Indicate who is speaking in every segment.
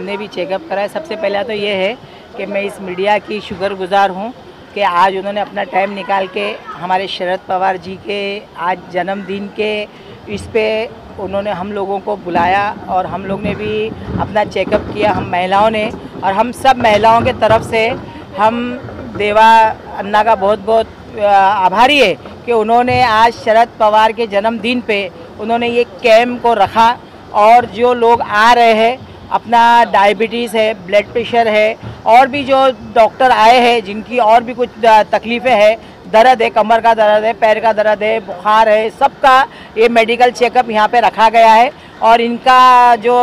Speaker 1: हमने भी चेकअप कराया। सबसे पहला तो ये है कि मैं इस मीडिया की शुक्रगुजार हूँ कि आज उन्होंने अपना टाइम निकाल के हमारे शरद पवार जी के, आज जन्मदिन के, इस पे उन्होंने हम लोगों को बुलाया और हम लोग ने भी अपना चेकअप किया, हम महिलाओं ने। और हम सब महिलाओं के तरफ़ से हम देवा अन्ना का बहुत बहुत आभारी है कि उन्होंने आज शरद पवार के जन्मदिन पे उन्होंने ये कैम्प को रखा और जो लोग आ रहे हैं अपना डायबिटीज़ है ब्लड प्रेशर है, और भी जो डॉक्टर आए हैं, जिनकी और भी कुछ तकलीफ़ें हैं, दर्द है, कमर का दर्द है, पैर का दर्द है, बुखार है, सबका ये मेडिकल चेकअप यहाँ पे रखा गया है। और इनका जो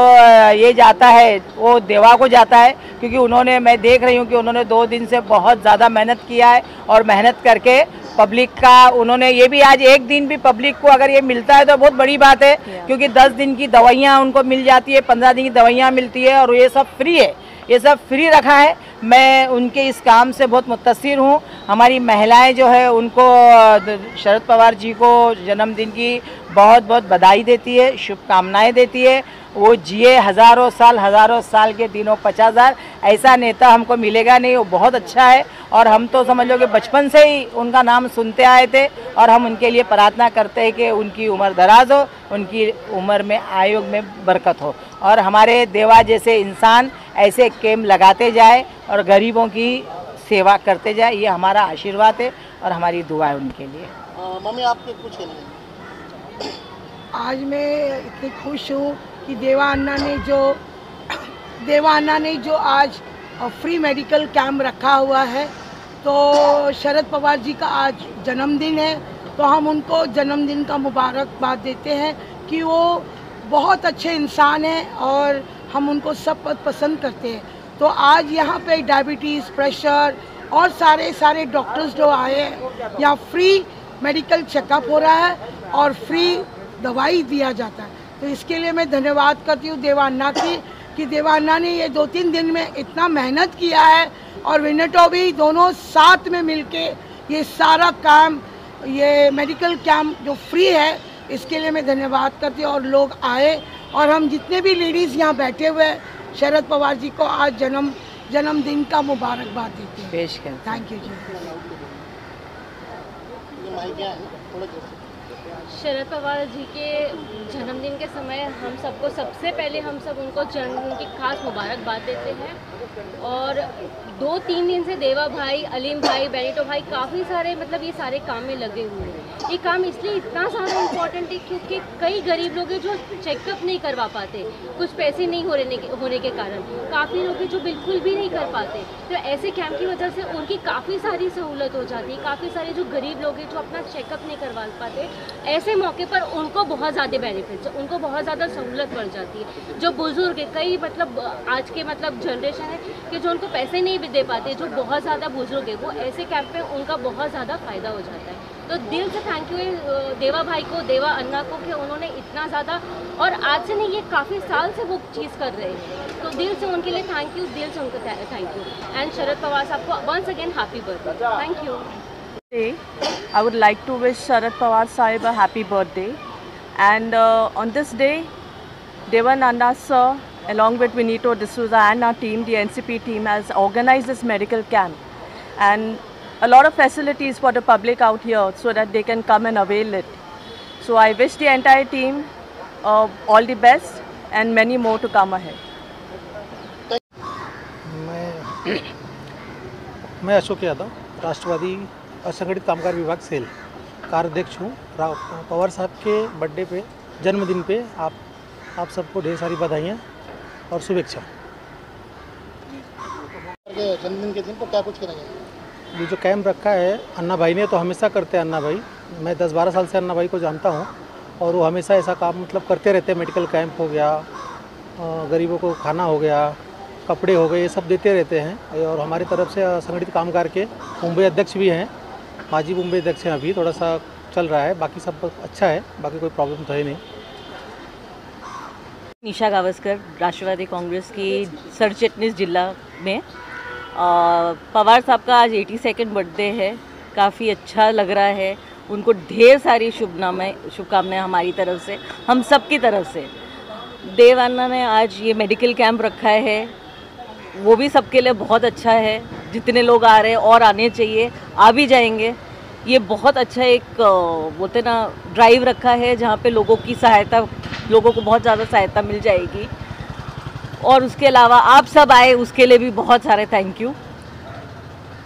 Speaker 1: ये जाता है वो देवा को जाता है क्योंकि उन्होंने मैं देख रही हूँ कि उन्होंने दो दिन से बहुत ज़्यादा मेहनत किया है और मेहनत करके पब्लिक का उन्होंने ये भी आज एक दिन भी पब्लिक को अगर ये मिलता है तो बहुत बड़ी बात है क्योंकि दस दिन की दवाइयाँ उनको मिल जाती है पंद्रह दिन की दवाइयाँ मिलती है और ये सब फ्री है। ये सब फ्री रखा है। मैं उनके इस काम से बहुत मुतासर हूँ। हमारी महिलाएँ जो है, उनको शरद पवार जी को जन्मदिन की बहुत बहुत बधाई देती है, शुभकामनाएँ देती है। वो जिए हज़ारों साल हज़ारों साल के दिनों पचास हज़ार, ऐसा नेता हमको मिलेगा नहीं, वो बहुत अच्छा है। और हम तो समझ लो कि बचपन से ही उनका नाम सुनते आए थे और हम उनके लिए प्रार्थना करते हैं कि उनकी उम्र दराज हो, उनकी उम्र में आयोग में बरकत हो। और हमारे देवा जैसे इंसान ऐसे कैम्प लगाते जाए और गरीबों की सेवा करते जाए ये हमारा आशीर्वाद है और हमारी दुआ है उनके लिए।
Speaker 2: मम्मी आपके कुछ नहीं
Speaker 3: आज मैं इतनी खुश हूँ कि देवा अन्ना ने जो देवा अन्ना ने जो आज फ्री मेडिकल कैंप रखा हुआ है तो शरद पवार जी का आज जन्मदिन है तो हम उनको जन्मदिन का मुबारकबाद देते हैं कि वो बहुत अच्छे इंसान हैं और हम उनको सब पसंद करते हैं। तो आज यहाँ पे डायबिटीज़ प्रेशर और सारे सारे डॉक्टर्स जो आए हैं, यहाँ फ्री मेडिकल चेकअप हो रहा है और फ्री दवाई दिया जाता है। तो इसके लिए मैं धन्यवाद करती हूँ देवान्ना की कि देवान्ना ने ये दो तीन दिन में इतना मेहनत किया है और विनेटो भी दोनों साथ में मिलके ये सारा काम, ये मेडिकल कैंप जो फ्री है, इसके लिए मैं धन्यवाद करती हूँ और लोग आए और हम जितने भी लेडीज़ यहाँ बैठे हुए हैं शरद पवार जी को आज जन्म जन्मदिन का मुबारकबाद देते हैं।
Speaker 1: पेश कर।
Speaker 3: थैंक यू जी
Speaker 4: शरद पवार जी के जन्मदिन के समय हम सबको, सबसे पहले हम सब उनको जन्मदिन की खास मुबारकबाद देते हैं। और दो तीन दिन से देवा भाई, अलीम भाई बेनिटो भाई काफ़ी सारे मतलब ये सारे काम में लगे हुए हैं। ये काम इसलिए इतना ज़्यादा इम्पोर्टेंट है क्योंकि कई गरीब लोग हैं जो चेकअप नहीं करवा पाते। कुछ पैसे नहीं होने के होने के कारण। काफ़ी लोग हैं जो बिल्कुल भी नहीं कर पाते। तो ऐसे कैंप की वजह से उनकी काफ़ी सारी सहूलत हो जाती है। काफ़ी सारे जो गरीब लोग हैं जो अपना चेकअप नहीं करवा पाते। ऐसे मौके पर उनको बहुत ज़्यादा बेनिफिट्स उनको बहुत ज़्यादा सहूलत बढ़ जाती है। जो बुज़ुर्ग कई मतलब आज के मतलब जनरेशन है कि जो उनको पैसे नहीं भी दे पाते, जो बहुत ज़्यादा बुज़ुर्ग है, वो ऐसे कैंप में उनका बहुत ज़्यादा फ़ायदा हो जाता है। तो दिल से थैंक यू देवा भाई को, देवा अन्ना को कि उन्होंने इतना ज़्यादा, और आज से नहीं, ये काफ़ी साल से वो चीज़ कर रहे हैं। तो दिल से उनके लिए थैंक यू दिल से उनको thank you and Sharad Pawar साहब को once again happy birthday thank you
Speaker 5: I would like to wish Sharad Pawar Sahib a happy birthday. And uh, on this day, Devan Anna sir, along with Vinito D'Souza and our team, the NCP team, has organized this medical camp. And a lot of facilities for the public out here so that they can come and avail it. So I wish the entire team uh, all the best and many more to come ahead.
Speaker 6: मैं मैं अशोक यादव राष्ट्रवादी असंगठित कामगार विभाग cell कार्याध्यक्ष हूँ। राव पवार साहब के birthday पे जन्मदिन पे आप आप सबको ढेर सारी बधाइयाँ और शुभेच्छा।
Speaker 2: जन्मदिन के दिन को क्या कुछ करेंगे?
Speaker 6: ये जो कैम्प रखा है अन्ना भाई ने तो हमेशा करते हैं अन्ना भाई। मैं दस बारह साल से अन्ना भाई को जानता हूँ और वो हमेशा ऐसा काम मतलब करते रहते हैं। मेडिकल कैंप हो गया गरीबों को खाना हो गया कपड़े हो गए ये सब देते रहते हैं। और हमारी तरफ़ से संगठित कामगार के मुंबई अध्यक्ष भी हैं। माजी मुंबई अध्यक्ष हैं अभी, थोड़ा सा चल रहा है, बाकी सब अच्छा है, बाकी कोई प्रॉब्लम तो है नहीं।
Speaker 7: निशा गावस्कर, राष्ट्रवादी कांग्रेस की सरचिटनीस जिला में। पवार साहब का आज एटी सेकेंड बर्थडे है, काफ़ी अच्छा लग रहा है, उनको ढेर सारी शुभनामाएँ शुभकामनाएँ हमारी तरफ़ से, हम सब की तरफ़ से। देवाना ने आज ये मेडिकल कैंप रखा है, वो भी सबके लिए बहुत अच्छा है। जितने लोग आ रहे हैं और आने चाहिए, आ भी जाएँगे। ये बहुत अच्छा एक बोलते ना ड्राइव रखा है जहाँ पे लोगों की सहायता, लोगों को बहुत ज़्यादा सहायता मिल जाएगी। और उसके अलावा आप सब आए, उसके लिए भी बहुत सारे thank you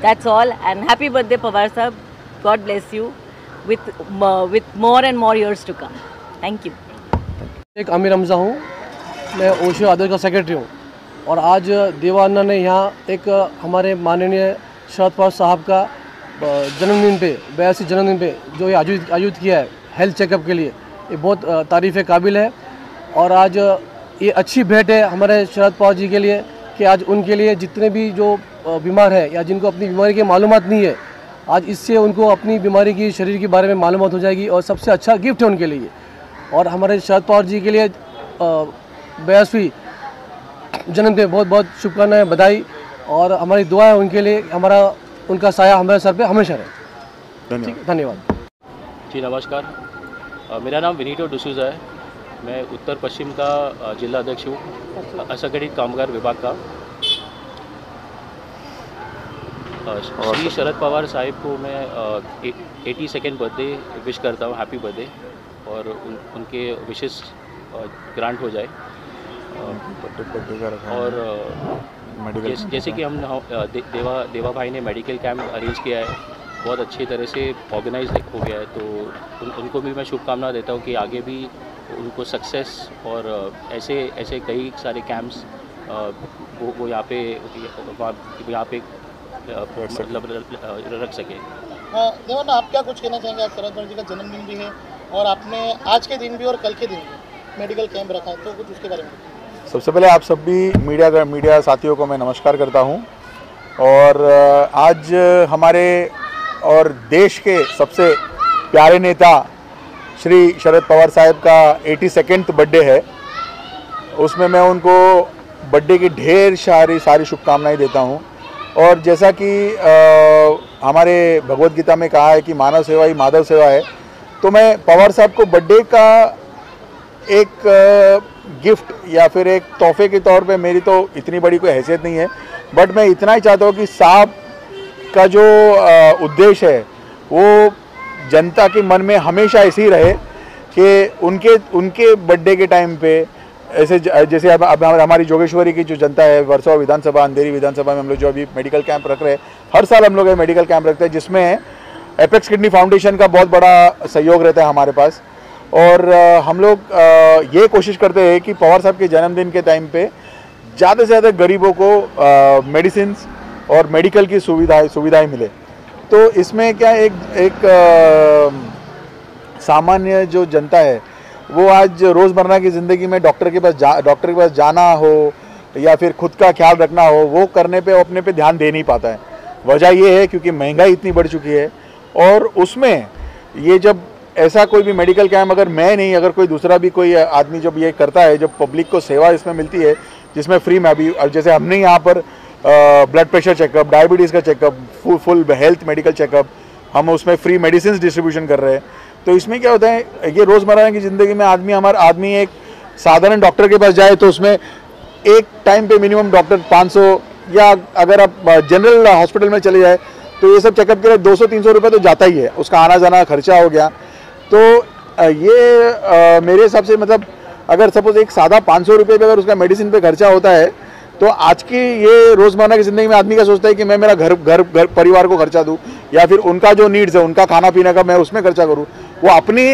Speaker 7: that's all and happy birthday Pawar साहब God bless you with with more and more years to come thank you
Speaker 8: एक आमिर हमजा हूँ। मैं ओशो आदर का सेक्रेटरी हूँ। और आज देवाना ने यहाँ एक हमारे माननीय शरद पवार साहब का जन्मदिन पे, बयासी जन्मदिन पे जो ये आयोजित आयोजित किया है हेल्थ चेकअप के लिए, ये बहुत तारीफ़ काबिल है। और आज ये अच्छी भेंट है हमारे शरद पवार जी के लिए कि आज उनके लिए जितने भी जो बीमार है या जिनको अपनी बीमारी की मालूम नहीं है, आज इससे उनको अपनी बीमारी की, शरीर के बारे में मालूम हो जाएगी और सबसे अच्छा गिफ्ट है उनके लिए। और हमारे शरद पवार जी के लिए बयासवीं जन्मदिन बहुत बहुत शुभकामनाएँ बधाई और हमारी दुआ है उनके लिए हमारा उनका साया हमारे सर पे हमेशा रहे। ठीक धन्यवाद।
Speaker 9: जी नमस्कार। मेरा नाम विनीतो डिसूजा है। मैं उत्तर पश्चिम का जिला अध्यक्ष हूँ असंगठित कामगार विभाग का। श्री शरद पवार साहिब को मैं एटी सेकेंड बर्थडे विश करता हूँ हैप्पी बर्थडे और उन, उनके विशेष ग्रांट हो जाए। और जैस, जैसे कि हम दे, देवा देवा भाई ने मेडिकल कैंप अरेंज किया है। बहुत अच्छी तरह से ऑर्गेनाइज हो गया है। तो उन, उनको भी मैं शुभकामना देता हूँ कि आगे भी उनको सक्सेस और ऐसे ऐसे कई सारे कैंप्स वो वो यहाँ पे यहाँ पे मतलब रख सके।
Speaker 2: हाँ देवाना आप क्या कुछ कहना चाहेंगे? आज शरद जी का जन्मदिन भी है और आपने आज के दिन भी और कल के दिन भी मेडिकल कैंप रखा है। तो कुछ उसके बारे में
Speaker 10: सबसे पहले आप सब भी मीडिया मीडिया साथियों को मैं नमस्कार करता हूँ। और आज हमारे और देश के सबसे प्यारे नेता श्री शरद पवार साहब का एटी सेकेंड बर्थडे है। उसमें मैं उनको बर्थडे की ढेर सारी सारी शुभकामनाएँ देता हूँ। और जैसा कि अ, हमारे भगवत गीता में कहा है कि मानव सेवा ही माधव सेवा है तो मैं पवार साहब को बर्थडे का एक गिफ्ट या फिर एक तोहफे के तौर पे मेरी तो इतनी बड़ी कोई हैसियत नहीं है बट मैं इतना ही चाहता हूँ कि साहब का जो उद्देश्य है, वो जनता के मन में हमेशा ऐसे ही रहे कि उनके उनके बर्थडे के टाइम पे, ऐसे जैसे अब अब हमारी जोगेश्वरी की जो जनता है वर्सोवा विधानसभा, अंधेरी विधानसभा में हम लोग जो अभी मेडिकल कैंप रख रहे हैं, हर साल हम लोग मेडिकल कैंप रखते हैं, जिसमें एपेक्स किडनी फाउंडेशन का बहुत बड़ा सहयोग रहता है हमारे पास। और हम लोग ये कोशिश करते हैं कि पवार साहब के जन्मदिन के टाइम पे ज़्यादा से ज़्यादा गरीबों को मेडिसिन और मेडिकल की सुविधाएँ सुविधाएँ मिले। तो इसमें क्या एक एक सामान्य जो जनता है, वो आज रोज़मर्रा की ज़िंदगी में डॉक्टर के पास जा, डॉक्टर के पास जाना हो या फिर खुद का ख्याल रखना हो, वो करने पे, अपने पे ध्यान दे नहीं पाता है। वजह ये है क्योंकि महँगाई इतनी बढ़ चुकी है और उसमें ये जब ऐसा कोई भी मेडिकल कैंप अगर मैं नहीं, अगर कोई दूसरा भी कोई आदमी जब ये करता है, जब पब्लिक को सेवा इसमें मिलती है, जिसमें फ्री में अभी जैसे हमने यहाँ पर ब्लड प्रेशर चेकअप डायबिटीज़ का checkup full full health medical checkup हम उसमें फ्री मेडिसिन डिस्ट्रीब्यूशन कर रहे हैं। तो इसमें क्या होता है, ये रोज़मर्रा की ज़िंदगी में आदमी, हमारा आदमी एक साधारण डॉक्टर के पास जाए तो उसमें एक टाइम पे मिनिमम डॉक्टर 500 या अगर आप जनरल हॉस्पिटल में चले जाए तो ये सब चेकअप के लिए 200-300 रुपए तो जाता ही है। उसका आना जाना खर्चा हो गया। तो ये अ, मेरे हिसाब से मतलब अगर सपोज़ एक सादा 500 रुपए पे अगर उसका मेडिसिन पे खर्चा होता है तो आज की ये रोज़मर्रा की ज़िंदगी में आदमी का सोचता है कि मैं मेरा घर घर घर परिवार को खर्चा दूँ? या फिर उनका जो नीड्स है उनका खाना पीना का मैं उसमें खर्चा करूँ? वो अपनी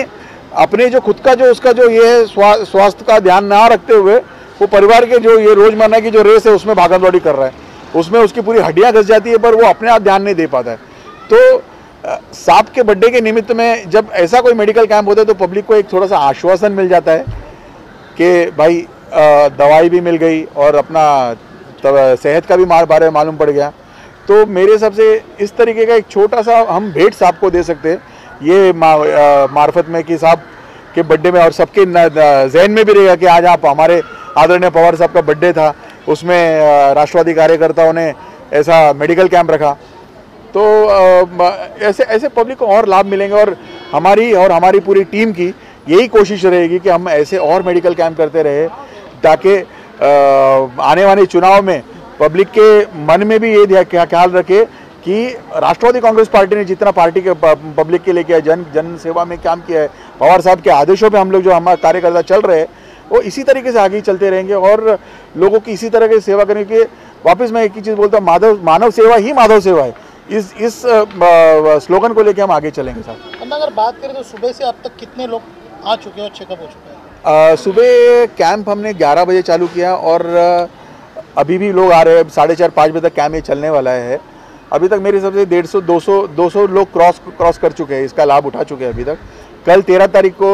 Speaker 10: अपने जो खुद का जो उसका जो ये है स्वा, स्वास्थ्य का ध्यान ना रखते हुए वो परिवार के जो ये रोज़मर्रा की जो रेस है उसमें भागम दौड़ी कर रहा है। उसमें उसकी पूरी हड्डियाँ घस जाती है पर वो अपने आप ध्यान नहीं दे पाता है। तो सांप के बर्थडे के निमित्त में जब ऐसा कोई मेडिकल कैंप होता है तो पब्लिक को एक थोड़ा सा आश्वासन मिल जाता है कि भाई दवाई भी मिल गई और अपना सेहत का भी मार बारे में मालूम पड़ गया। तो मेरे हिसाब से इस तरीके का एक छोटा सा हम भेंट साहब को दे सकते हैं। ये मा, अ, मार्फत में कि साहब के बर्थडे में और सबके जहन में भी रहेगा कि आज आप हमारे आदरणीय पवार साहब का बर्थडे था। उसमें राष्ट्रवादी कार्यकर्ताओं ने ऐसा मेडिकल कैंप रखा। तो ऐसे ऐसे पब्लिक को और लाभ मिलेंगे और हमारी और हमारी पूरी टीम की यही कोशिश रहेगी कि हम ऐसे और मेडिकल कैंप करते रहे, ताकि आने वाले चुनाव में पब्लिक के मन में भी ये ख्याल रखे कि राष्ट्रवादी कांग्रेस पार्टी ने जितना पार्टी के पब्लिक के लिए किया, जन जन सेवा में काम किया है, पवार साहब के आदेशों पे हम लोग जो हमारे कार्यकर्ता चल रहे हैं, वो इसी तरीके से आगे चलते रहेंगे और लोगों की इसी तरह की सेवा करने के वापस मैं एक ही चीज़ बोलता हूँ, माधव, मानव सेवा ही माधव सेवा है। इस इस स्लोगन को लेकर हम आगे चलेंगे साहब
Speaker 2: अगर बात करें तो सुबह से अब तक कितने लोग आ चुके हैं और चेकअप हो चुका है?
Speaker 10: सुबह कैंप हमने 11 बजे चालू किया और अभी भी लोग आ रहे हैं। साढ़े चार पाँच बजे तक कैंप ये चलने वाला है। अभी तक मेरे हिसाब से डेढ़ सौ दो सौ दो सौ लोग क्रॉस क्रॉस कर चुके हैं। इसका लाभ उठा चुके हैं अभी तक। कल तेरह तारीख को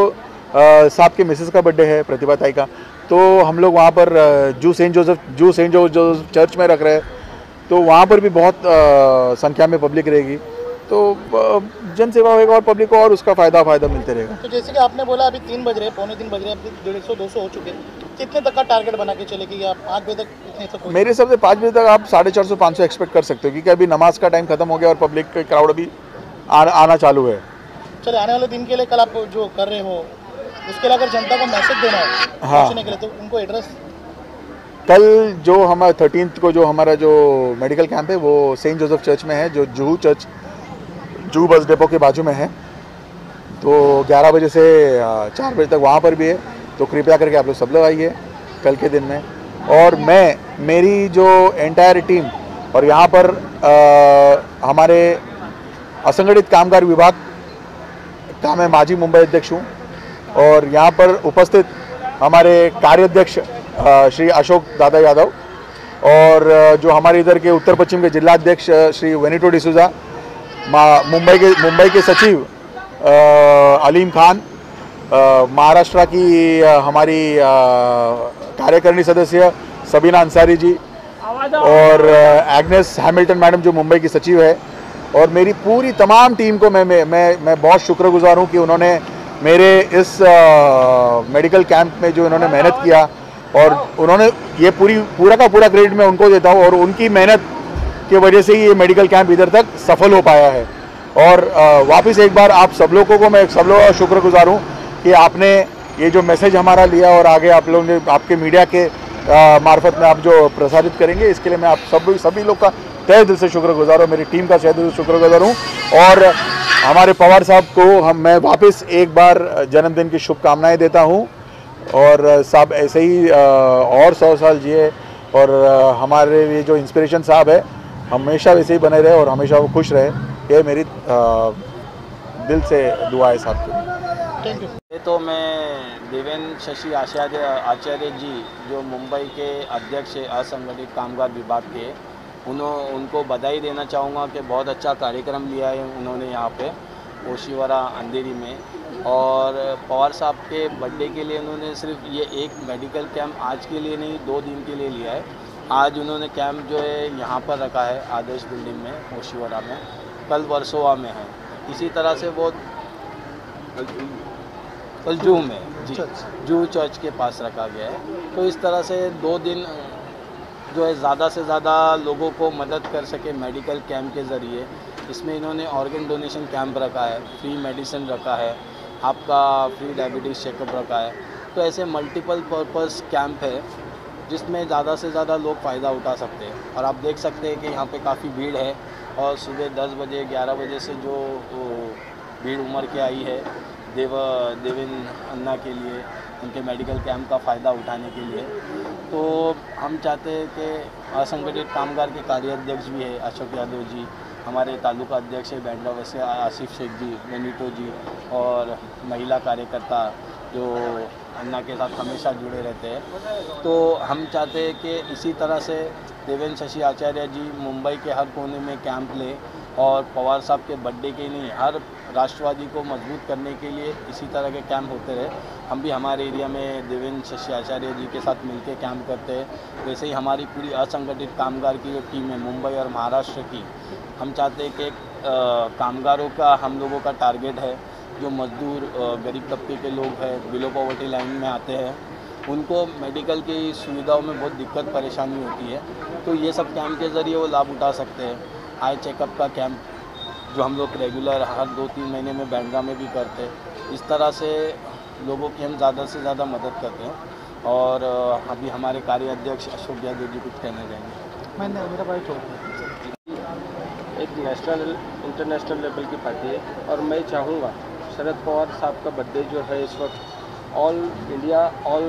Speaker 10: साहब के मिसेस का बर्थडे है प्रतिभा ताई का। तो हम लोग वहाँ पर जू सेंट जोसेफ जू सेंट जो जोसेफ चर्च में रख रहे हैं। तो वहाँ पर भी बहुत संख्या में पब्लिक रहेगी। तो जन सेवा होगा और पब्लिक को और उसका फ़ायदा फ़ायदा मिलते रहेगा।
Speaker 2: तो जैसे कि आपने बोला अभी तीन बज रहे हैं पौने तीन बज रहे हैं अभी डेढ़ सौ दो सौ हो चुके हैं। कितने तक का टारगेट बना के चले कि आप पाँच बजे तक इतने तक
Speaker 10: मेरे हिसाब से पाँच बजे तक आप साढ़े चार सौ पाँच सौ एक्सपेक्ट कर सकते हो क्योंकि अभी नमाज़ का टाइम खत्म हो गया और पब्लिक का क्राउड अभी आ, आना चालू है।
Speaker 2: चले आने वाले दिन के लिए कल आप जो कर रहे हो उसके लिए अगर जनता को मैसेज देना है
Speaker 10: हाँ।
Speaker 2: के लिए तो उनको एड्रेस
Speaker 10: कल जो हमारा थर्टीन को जो हमारा जो मेडिकल कैंप है वो सेंट जोसेफ चर्च में है जो Juhu church Juhu bus depot के बाजू में है। तो 11 बजे से अ, चार बजे तक वहाँ पर भी है। तो कृपया करके आप लोग सब लोग आइए कल के दिन में। और मैं मेरी जो एंटायर टीम और यहाँ पर अ, हमारे असंगठित कामगार विभाग का मैं माजी मुंबई अध्यक्ष हूँ। और यहाँ पर उपस्थित हमारे कार्याध्यक्ष श्री अशोक दादा यादव और जो हमारे इधर के उत्तर पश्चिम के जिला अध्यक्ष श्री वेनिटो डिसूजा मुंबई के मुंबई के सचिव अलीम खान महाराष्ट्र की हमारी कार्यकारिणी सदस्य सबीना अंसारी जी और एग्नेस हैमिल्टन मैडम जो मुंबई की सचिव है और मेरी पूरी तमाम टीम को मैं मैं मैं, बहुत शुक्रगुजार हूँ कि उन्होंने मेरे इस मेडिकल कैंप में जो इन्होंने मेहनत किया और उन्होंने ये पूरी, पूरा का पूरा क्रेडिट मैं उनको देता हूँ और उनकी मेहनत की वजह से ही ये मेडिकल कैंप इधर तक सफल हो पाया है। और वापस एक बार आप सब लोगों को मैं सब लोगों का शुक्रगुजार हूँ कि आपने ये जो मैसेज हमारा लिया और आगे आप लोगों ने, आपके मीडिया के मार्फत में आप जो प्रसारित करेंगे, इसके लिए मैं आप सब, सभी लोग का तय दिल से शुक्रगुजार हूँ, मेरी टीम का तय दिल से शुक्रगुजार हूँ। और हमारे पवार साहब को हम, मैं वापस एक बार जन्मदिन की शुभकामनाएँ देता हूँ। और साहब ऐसे ही और सौ साल जिए और हमारे लिए जो इंस्पिरेशन साहब है हमेशा वैसे ही बने रहे और हमेशा वो खुश रहे। ये मेरी दिल से दुआ है साहब के।
Speaker 2: यू
Speaker 11: ये तो मैं देवेंद्र शशि आचार्य आचार्य जी जो मुंबई के अध्यक्ष है असंगठित कामगार विभाग के उन्हों उनको बधाई देना चाहूँगा कि बहुत अच्छा कार्यक्रम लिया है उन्होंने यहाँ पे ओशिवरा अंधेरी में। और पवार साहब के बर्थडे के लिए उन्होंने सिर्फ़ ये एक मेडिकल कैंप आज के लिए नहीं दो दिन के लिए लिया है। आज उन्होंने कैंप जो है यहाँ पर रखा है आदर्श बिल्डिंग में ओशिवरा में कल वर्सोवा में है। इसी तरह से वो कल जू में जी जू चर्च के पास रखा गया है। तो इस तरह से दो दिन जो है ज़्यादा से ज़्यादा लोगों को मदद कर सके मेडिकल कैंप के ज़रिए। इसमें इन्होंने ऑर्गन डोनेशन कैंप रखा है फ्री मेडिसिन रखा है आपका फ्री डायबिटीज़ चेकअप रखा है। तो ऐसे मल्टीपल पर्पस कैंप है, जिसमें ज़्यादा से ज़्यादा लोग फ़ायदा उठा सकते हैं। और आप देख सकते हैं कि यहाँ पे काफ़ी भीड़ है और सुबह 10 बजे 11 बजे से जो, वो भीड़ उमड़ के आई है देव देवेंद्र अन्ना के लिए, उनके मेडिकल कैंप का फ़ायदा उठाने के लिए। तो हम चाहते हैं कि असंगठित कामगार के कार्याध्यक्ष भी है, अशोक यादव जी। हमारे तालुका अध्यक्ष है बैंड्रा वैसे आसिफ शेख जी, मनीटो जी और महिला कार्यकर्ता जो अन्ना के साथ हमेशा जुड़े रहते हैं। तो हम चाहते हैं कि इसी तरह से देवेंद्र शशि आचार्य जी मुंबई के हर कोने में कैंप लें और पवार साहब के बर्थडे के लिए, हर राष्ट्रवादी को मज़बूत करने के लिए इसी तरह के कैंप होते रहे। हम भी हमारे एरिया में देवेंद्र शशि आचार्य जी के साथ मिलकर कैंप करते हैं। वैसे ही हमारी पूरी असंगठित कामगार की जो टीम है, मुंबई और महाराष्ट्र की, हम चाहते हैं कि कामगारों का हम लोगों का टारगेट है। जो मजदूर गरीब तबके के लोग हैं बिलो पॉवर्टी लाइन में आते हैं, उनको मेडिकल की सुविधाओं में बहुत दिक्कत, परेशानी होती है। तो ये सब कैंप के ज़रिए वो लाभ उठा सकते हैं। आई चेकअप का कैंप जो हम लोग रेगुलर हर दो तीन महीने में बैंड्रा में भी करते इस तरह से लोगों की हम ज़्यादा से ज़्यादा मदद करते हैं और अभी हमारे कार्याध्यक्ष अशोक यादव जी कुछ कहना चाहेंगे
Speaker 2: मैंने मेरा भाई छोड़
Speaker 12: एक नेशनल इंटरनेशनल लेवल की पार्टी है और मैं चाहूँगा शरद पवार साहब का बर्थडे जो है इस वक्त all India all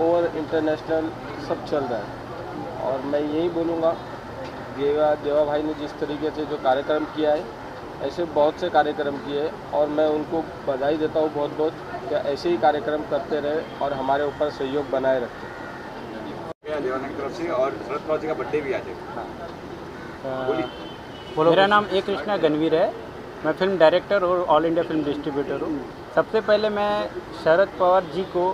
Speaker 12: over international सब चल रहा है। और मैं यही बोलूँगा देवा देवा भाई ने जिस तरीके से जो कार्यक्रम किया है, ऐसे बहुत से कार्यक्रम किए और मैं उनको बधाई देता हूँ बहुत बहुत कि ऐसे ही कार्यक्रम करते रहे और हमारे ऊपर सहयोग बनाए रखें।
Speaker 13: और शरद पवार जी का बर्थडे भी
Speaker 14: मेरा नाम ए कृष्णा गणवीर है। मैं फ़िल्म डायरेक्टर और ऑल इंडिया फ़िल्म डिस्ट्रीब्यूटर हूँ। सबसे पहले मैं शरद पवार जी को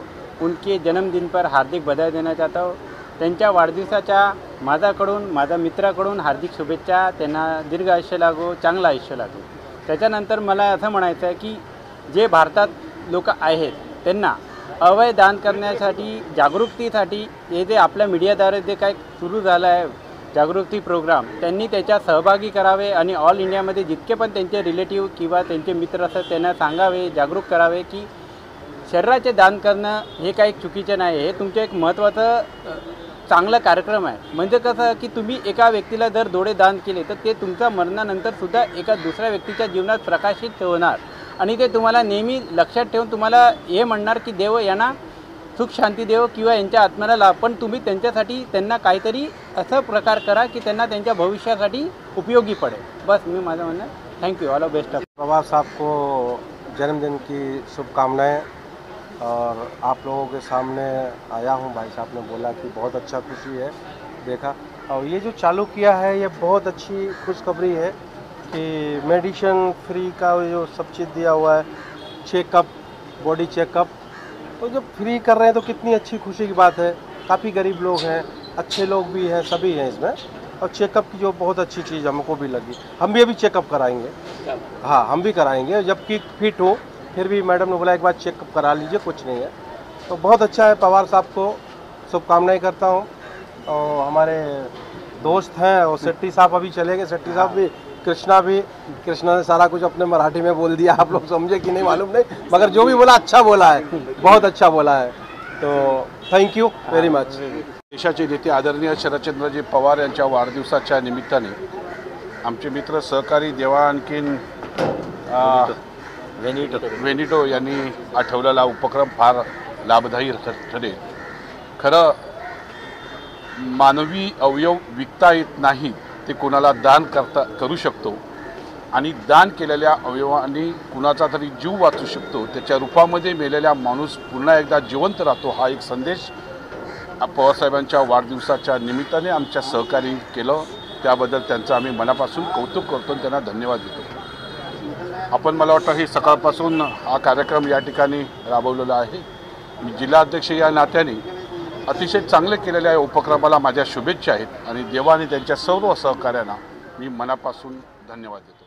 Speaker 14: उनके जन्मदिन पर हार्दिक बधाई देना चाहता हूँ। त्यांच्या वाढदिवसाच्या माझ्याकडून माझ्या मित्राकडून हार्दिक शुभेच्छा. त्यांना दीर्घ आयुष्य लागो चांगलं आयुष्य लागो. त्याच्यानंतर मला असं म्हणायचं आहे की जे भारतात लोक आहेत त्यांना अवय दान करण्यासाठी जागरूकतेसाठी हे जे आपल्या मीडियाद्वारे जे काय सुरू झालं आहे जागृती प्रोग्राम त्यांनी त्याच्यात सहभागी करावे आणि ऑल इंडियामध्ये जितके पण त्यांचे रिलेटिव्ह किंवा त्यांचे मित्र असतात त्यांना सांगावे जागरूक करावे की शरीराचे दान करणं हे काही चुकीचं नाही हे तुमचं एक महत्त्वाचं चांगला कार्यक्रम आहे. म्हणजे कसं की तुम्ही एका व्यक्तीला जर डोळे दान केले तर ते तुमच्या मरणानंतर सुद्धा एका दुसऱ्या व्यक्तीच्या जीवनात प्रकाशित होणार. आणि ते तुम्हाला नेहमी लक्षात ठेवून तुम्हाला हे म्हणणार की देव यांना सुख शांती देव किंवा यांच्या आत्म्याला लाभ. पण तुम्ही त्यांच्यासाठी त्यांना काहीतरी असं प्रकार करा की त्यांना त्यांच्या भविष्यासाठी उपयोगी पडेल. बस मी माझं म्हणणं थँक्यू ऑल बेस्ट
Speaker 15: पवार साहब को जन्मदिन की शुभकामनाएं. और आप लोगों के सामने आया हूँ भाई साहब ने बोला कि बहुत अच्छा खुशी है देखा। और ये जो चालू किया है ये बहुत अच्छी खुशखबरी है कि मेडिसिन फ्री का जो सब चीज़ दिया हुआ है चेकअप बॉडी चेकअप। तो जब फ्री कर रहे हैं तो कितनी अच्छी खुशी की बात है। काफ़ी गरीब लोग हैं अच्छे लोग भी हैं सभी हैं इसमें। और चेकअप की जो बहुत अच्छी चीज़ हमको भी लगी। हम भी अभी चेकअप कराएँगे। हाँ हम भी कराएँगे जबकि फिट हो फिर भी मैडम ने बोला, एक बार चेकअप करा लीजिए, कुछ नहीं है। तो बहुत अच्छा है, पवार साहब को शुभकामनाएँ करता हूँ। और हमारे दोस्त हैं, और सेट्टी साहब अभी चले गए। सेट्टी साहब भी, कृष्णा भी, कृष्णा ने सारा कुछ अपने मराठी में बोल दिया। आप लोग समझे कि नहीं मालूम नहीं, मगर जो भी बोला अच्छा बोला है, बहुत अच्छा बोला है। तो थैंक यू वेरी मच
Speaker 16: देशाचे नेते आदरणीय शरदचंद्रजी पवार यांच्या वाढदिवसाच्या निमित्ताने आमचे मित्र, सहकारी देवा आणखीन वेनिटो वेनिटो यांनी आठवलेला उपक्रम फार लाभदायी ठरेल. खरं मानवी अवयव विकता येत नाही ते कोणाला दान करता करू शकतो. आणि दान केलेल्या अवयवांनी कुणाचा तरी जीव वाचू शकतो. त्याच्या रूपामध्ये मेलेला माणूस पुन्हा एकदा जिवंत राहतो हा एक संदेश पवारसाहेबांच्या वाढदिवसाच्या निमित्ताने आमच्या सहकारी केलं. त्याबद्दल त्यांचं आम्ही मनापासून कौतुक करतो आणि त्यांना धन्यवाद देतो. आपण मला वाटतं हे सकाळपासून हा कार्यक्रम या ठिकाणी राबवलेला आहे. मी जिल्हाध्यक्ष या नात्याने अतिशय चांगले केलेल्या या उपक्रमाला माझ्या शुभेच्छा आहेत आणि देवाने त्यांच्या सर्व सहकार्यांना मी मनापासून धन्यवाद देतो.